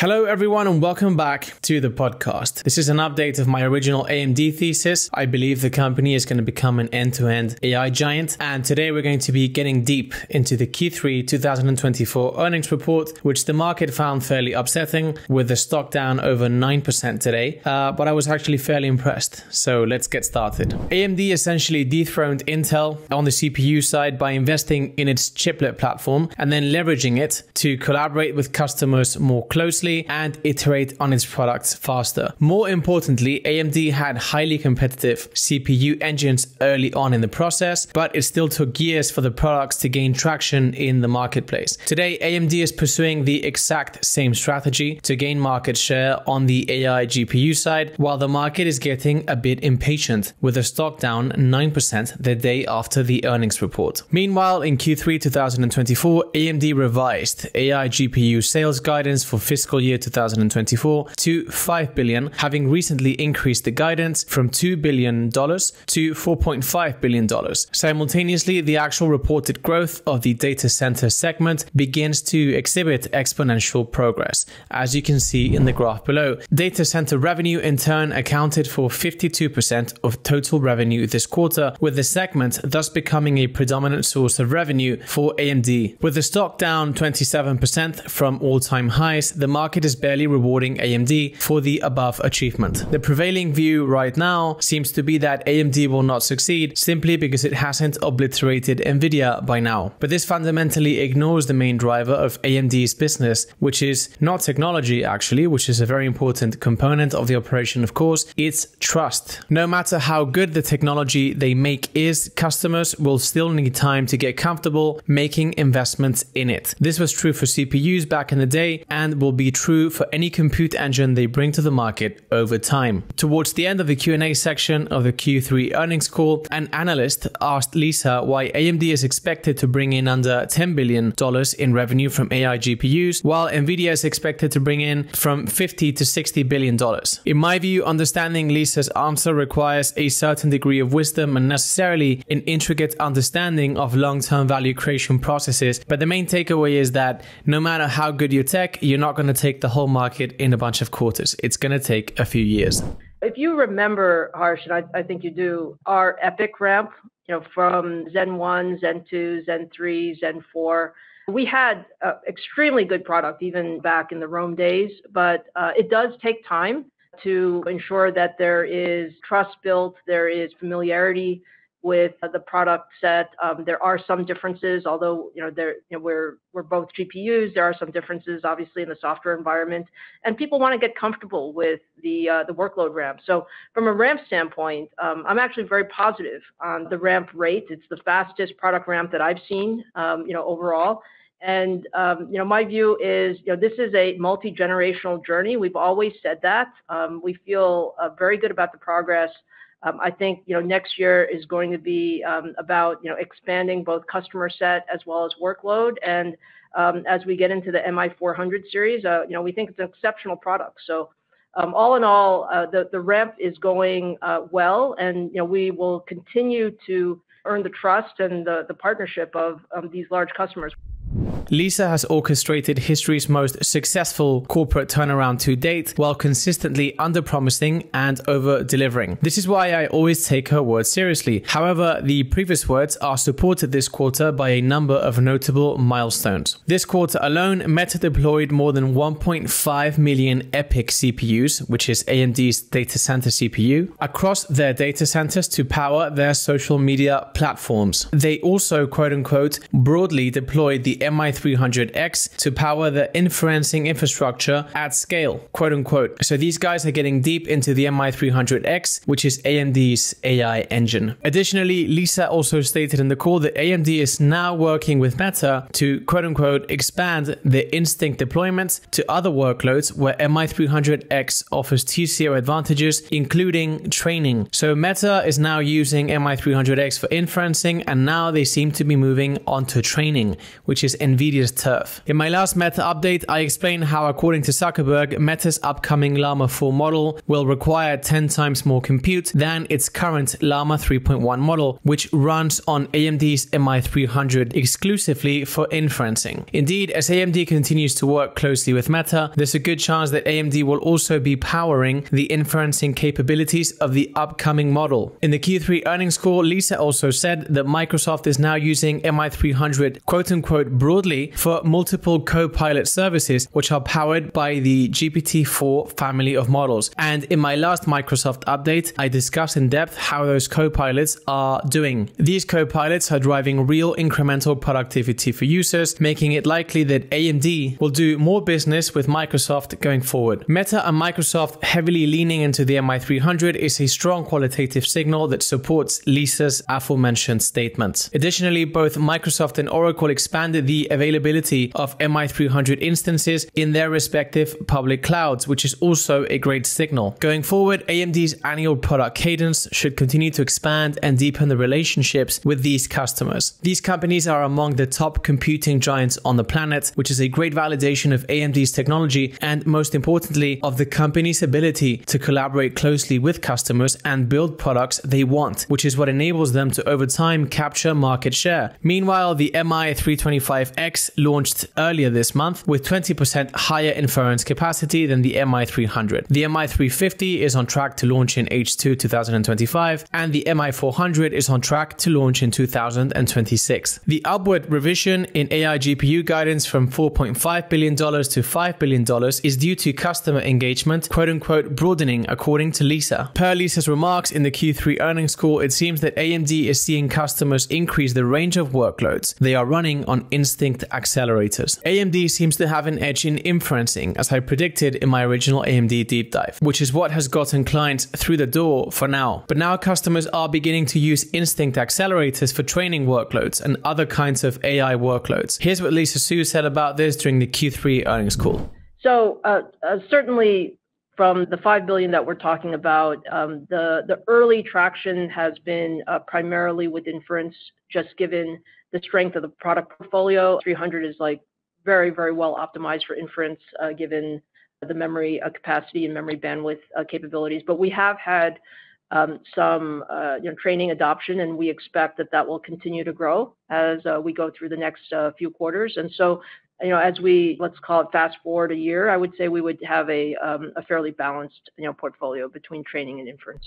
Hello, everyone, and welcome back to the podcast. This is an update of my original AMD thesis. I believe the company is going to become an end to end AI giant. And today we're going to be getting deep into the Q3 2024 earnings report, which the market found fairly upsetting, with the stock down over 9% today. Uh, but I was actually fairly impressed. So let's get started. AMD essentially dethroned Intel on the CPU side by investing in its chiplet platform and then leveraging it to collaborate with customers more closely and iterate on its products faster. More importantly, AMD had highly competitive CPU engines early on in the process, but it still took years for the products to gain traction in the marketplace. Today, AMD is pursuing the exact same strategy to gain market share on the AI GPU side, while the market is getting a bit impatient, with the stock down 9% the day after the earnings report. Meanwhile, in Q3 2024, AMD revised AI GPU sales guidance for fiscal fiscal year 2024 to 5 billion, having recently increased the guidance from 2 billion dollars to 4.5 billion dollars. Simultaneously, the actual reported growth of the data center segment begins to exhibit exponential progress, as you can see in the graph below. Data center revenue in turn accounted for 52% of total revenue this quarter, with the segment thus becoming a predominant source of revenue for AMD. With the stock down 27% from all-time highs, the market market is barely rewarding AMD for the above achievement. The prevailing view right now seems to be that AMD will not succeed simply because it hasn't obliterated Nvidia by now. But this fundamentally ignores the main driver of AMD's business, which is not technology actually, which is a very important component of the operation, of course, it's trust. No matter how good the technology they make is, customers will still need time to get comfortable making investments in it. This was true for CPUs back in the day and will be true for any compute engine they bring to the market over time. Towards the end of the Q&A section of the Q3 earnings call, an analyst asked Lisa why AMD is expected to bring in under $10 billion in revenue from AI GPUs, while Nvidia is expected to bring in from 50 to 60 billion dollars. In my view, understanding Lisa's answer requires a certain degree of wisdom and necessarily an intricate understanding of long-term value creation processes. But the main takeaway is that no matter how good your tech, you're not going to take take the whole market in a bunch of quarters. It's going to take a few years. If you remember, Harsh, and I, I think you do, our EPYC ramp, you know, from Zen 1, Zen 2, Zen 3, Zen 4, we had uh, extremely good product even back in the Rome days, but uh, it does take time to ensure that there is trust built, there is familiarity with the product set. Um, there are some differences, although you know, there, you know, we're we're both GPUs. There are some differences, obviously, in the software environment, and people want to get comfortable with the uh, the workload ramp. So, from a ramp standpoint, um, I'm actually very positive on the ramp rate. It's the fastest product ramp that I've seen, um, you know, overall. And um, you know, my view is, you know, this is a multi-generational journey. We've always said that. Um, we feel uh, very good about the progress. Um, I think, you know, next year is going to be um, about, you know, expanding both customer set as well as workload. And um, as we get into the MI400 series, uh, you know, we think it's an exceptional product. So all in all, uh, the ramp is going uh, well, and, you know, we will continue to earn the trust and the partnership of these large customers. Lisa has orchestrated history's most successful corporate turnaround to date while consistently under-promising and over-delivering. This is why I always take her words seriously. However, the previous words are supported this quarter by a number of notable milestones. This quarter alone, Meta deployed more than 1.5 million EPYC CPUs, which is AMD's data center CPU, across their data centers to power their social media platforms. They also, quote unquote, broadly deployed the MI300X to power the inferencing infrastructure at scale, quote unquote. So these guys are getting deep into the MI300X, which is AMD's AI engine. Additionally, Lisa also stated in the call that AMD is now working with Meta to quote unquote expand the Instinct deployments to other workloads where MI300X offers TCO advantages, including training. So Meta is now using MI300X for inferencing, and now they seem to be moving on to training, which is is Nvidia's turf. In my last Meta update, I explained how, according to Zuckerberg, Meta's upcoming Llama 4 model will require 10 times more compute than its current Llama 3.1 model, which runs on AMD's MI300 exclusively for inferencing. Indeed, as AMD continues to work closely with Meta, there's a good chance that AMD will also be powering the inferencing capabilities of the upcoming model. In the Q3 earnings call, Lisa also said that Microsoft is now using MI300 quote unquote broadly for multiple Copilot services, which are powered by the GPT-4 family of models. And in my last Microsoft update, I discussed in depth how those Copilots are doing. These Copilots are driving real incremental productivity for users, making it likely that AMD will do more business with Microsoft going forward. Meta and Microsoft heavily leaning into the MI300 is a strong qualitative signal that supports Lisa's aforementioned statements. Additionally, both Microsoft and Oracle expanded the availability of MI300 instances in their respective public clouds, which is also a great signal. Going forward, AMD's annual product cadence should continue to expand and deepen the relationships with these customers. These companies are among the top computing giants on the planet, which is a great validation of AMD's technology and, most importantly, of the company's ability to collaborate closely with customers and build products they want, which is what enables them to over time capture market share. Meanwhile, the MI325X launched earlier this month with 20% higher inference capacity than the MI300. The MI350 is on track to launch in H2 2025, and the MI400 is on track to launch in 2026. The upward revision in AI GPU guidance from $4.5 billion to $5 billion is due to customer engagement, quote unquote, broadening, according to Lisa. Per Lisa's remarks in the Q3 earnings call, it seems that AMD is seeing customers increase the range of workloads they are running on Instinct accelerators. AMD seems to have an edge in inferencing, as I predicted in my original AMD deep dive, which is what has gotten clients through the door for now. But now customers are beginning to use Instinct accelerators for training workloads and other kinds of AI workloads. Here's what Lisa Su said about this during the Q3 earnings call. So uh, uh, certainly from the 5 billion that we're talking about, um, the, the early traction has been uh, primarily with inference, just given the strength of the product portfolio. 300 is like very, very well optimized for inference, uh, given the memory uh, capacity and memory bandwidth uh, capabilities. But we have had um, some uh, you know, training adoption, and we expect that that will continue to grow as uh, we go through the next uh, few quarters. And so you know, as we let's call it fast forward a year, I would say we would have a um, a fairly balanced you know portfolio between training and inference.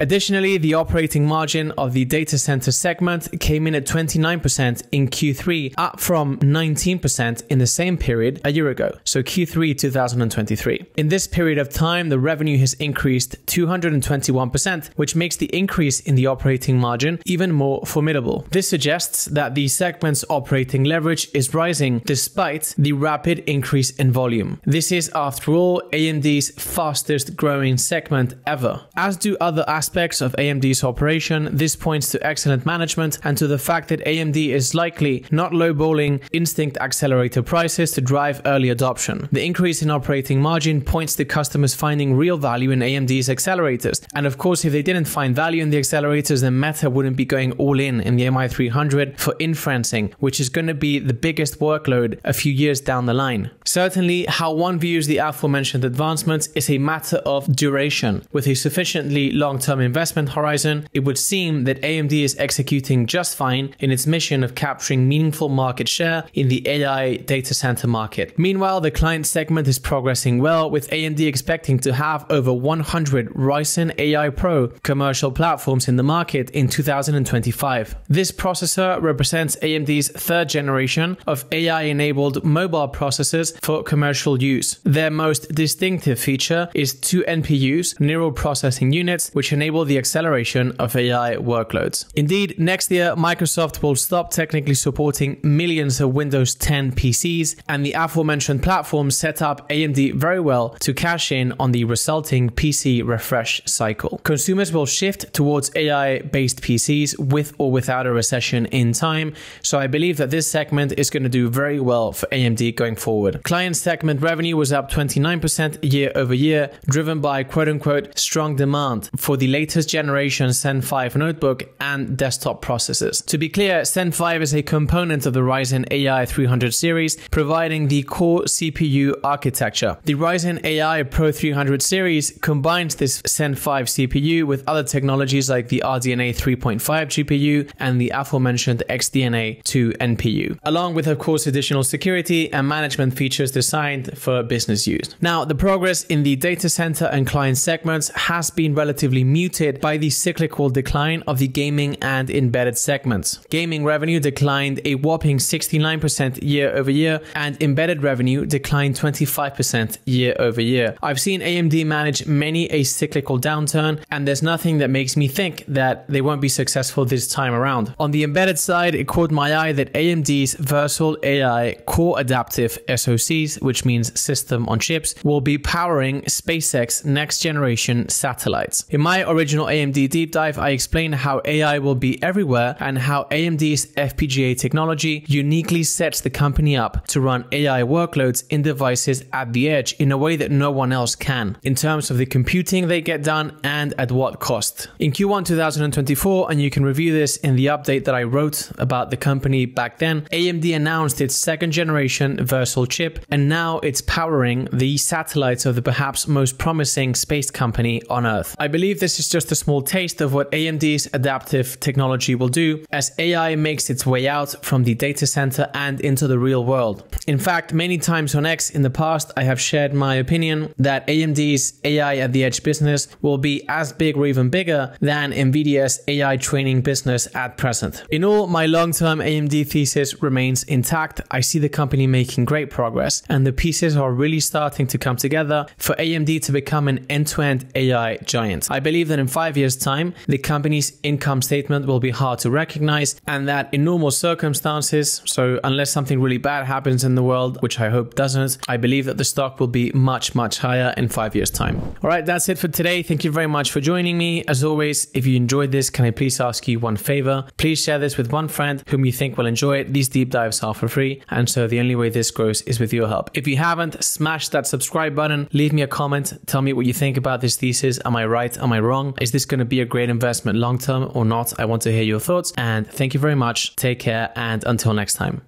Additionally, the operating margin of the data center segment came in at 29% in Q3, up from 19% in the same period a year ago, so Q3 2023. In this period of time, the revenue has increased 221%, which makes the increase in the operating margin even more formidable. This suggests that the segment's operating leverage is rising despite the rapid increase in volume. This is, after all, AMD's fastest growing segment ever. As do other aspects of AMD's operation, this points to excellent management and to the fact that AMD is likely not lowballing Instinct accelerator prices to drive early adoption. The increase in operating margin points to customers finding real value in AMD's accelerators. And of course, if they didn't find value in the accelerators, then Meta wouldn't be going all in in the MI300 for inferencing, which is going to be the biggest workload a few years down the line. Certainly, how one views the aforementioned advancements is a matter of duration. With a sufficiently long term investment horizon, it would seem that AMD is executing just fine in its mission of capturing meaningful market share in the AI data center market. Meanwhile, the client segment is progressing well, with AMD expecting to have over 100 Ryzen AI Pro commercial platforms in the market in 2025. This processor represents AMD's third generation of AI enabled mobile processors for commercial use. Their most distinctive feature is two NPUs, neural processing units, which enable the acceleration of AI workloads. Indeed, next year, Microsoft will stop technically supporting millions of Windows 10 PCs, and the aforementioned platform set up AMD very well to cash in on the resulting PC refresh cycle. Consumers will shift towards AI based PCs with or without a recession in time, so I believe that this segment is going to do very well for AMD going forward. Client segment revenue was up 29% year over year, driven by quote unquote strong demand for the latest generation Zen 5 notebook and desktop processors. To be clear, Zen 5 is a component of the Ryzen AI 300 series, providing the core CPU architecture. The Ryzen AI Pro 300 series combines this Zen 5 CPU with other technologies like the RDNA 3.5 GPU and the aforementioned XDNA 2 NPU, along with, of course, additional security and management features designed for business use. Now, the progress in the data center and client segments has been relatively muted by the cyclical decline of the gaming and embedded segments. Gaming revenue declined a whopping 69% year over year, and embedded revenue declined 25% year over year. I've seen AMD manage many a cyclical downturn, and there's nothing that makes me think that they won't be successful this time around. On the embedded side, it caught my eye that AMD's Versal AI core adaptive SoCs, which means system on chips, will be powering SpaceX next generation satellites. In my original AMD deep dive, I explain how AI will be everywhere and how AMD's FPGA technology uniquely sets the company up to run AI workloads in devices at the edge in a way that no one else can, in terms of the computing they get done and at what cost. In Q1 2024, and you can review this in the update that I wrote about the company back then, AMD announced its second generation Versal chip, and now it's powering the satellites of the perhaps most promising space company on Earth. I believe this is just a small taste of what AMD's adaptive technology will do as AI makes its way out from the data center and into the real world. In fact, many times on X in the past, I have shared my opinion that AMD's AI at the edge business will be as big or even bigger than NVIDIA's AI training business at present. In all, my long term AMD thesis remains intact. I see the company making great progress, and the pieces are really starting to come together for AMD to become an end to end AI giant. I believe that in five years' time, the company's income statement will be hard to recognize, and that in normal circumstances, so unless something really bad happens in the world, which I hope doesn't, I believe that the stock will be much, much higher in five years' time. All right, that's it for today. Thank you very much for joining me. As always, if you enjoyed this, can I please ask you one favor? Please share this with one friend whom you think will enjoy it. These deep dives are for free, and so the only way this grows is with your help. If you haven't, smash that subscribe button, leave me a comment, tell me what you think about this thesis. Am I right? Am I wrong? Is this going to be a great investment long term or not? I want to hear your thoughts. And thank you very much. Take care, and until next time.